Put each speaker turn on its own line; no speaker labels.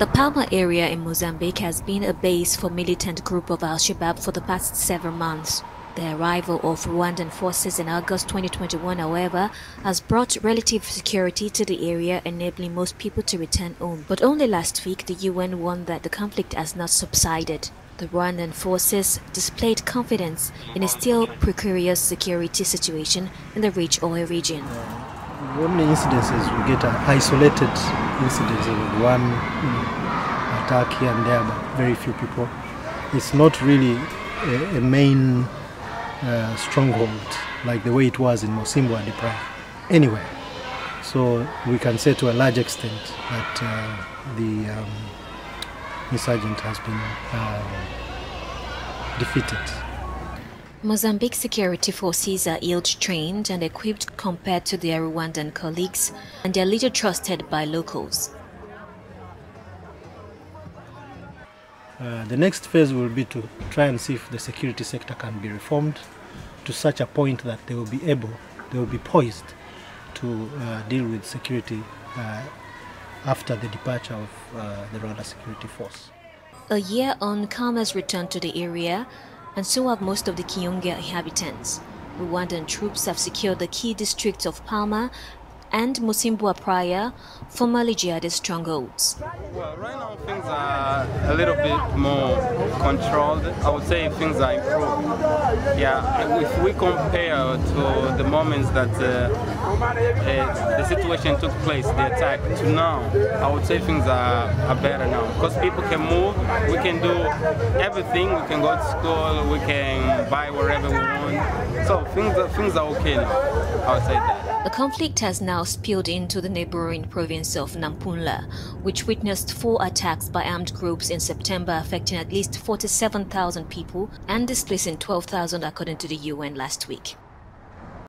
The Palma area in Mozambique has been a base for militant group of Al-Shabaab for the past several months. The arrival of Rwandan forces in August 2021, however, has brought relative security to the area, enabling most people to return home. But only last week, the UN warned that the conflict has not subsided. The Rwandan forces displayed confidence in a still precarious security situation in the rich oil region.
Only incidences we get are isolated incidents of one attack here and there, but very few people. It's not really a, a main uh, stronghold like the way it was in Mocímboa and Deprived anywhere. So we can say to a large extent that uh, the um, insurgent has been um, defeated.
Mozambique security forces are ill-trained and equipped compared to their Rwandan colleagues, and they are little trusted by locals.
Uh, the next phase will be to try and see if the security sector can be reformed to such a point that they will be able, they will be poised to uh, deal with security uh, after the departure of uh, the Rwanda Security Force.
A year on, calm has returned to the area, and so have most of the Quionga inhabitants. Rwandan troops have secured the key districts of Palma and Mocímboa Praia, formerly jihadist strongholds.
Well, right now things are a little bit more controlled. I would say things are improving. Yeah, if we compare to the moments that uh, uh, the situation took place, the attack, to now, I would say things are, are better now. Because people can move, we can do everything, we can go to school, we can buy wherever we want. So things are, things are okay now, I would say that.
The conflict has now spilled into the neighboring province of Nampula, which witnessed four attacks by armed groups in September affecting at least 47,000 people and displacing 12,000 according to the UN last week.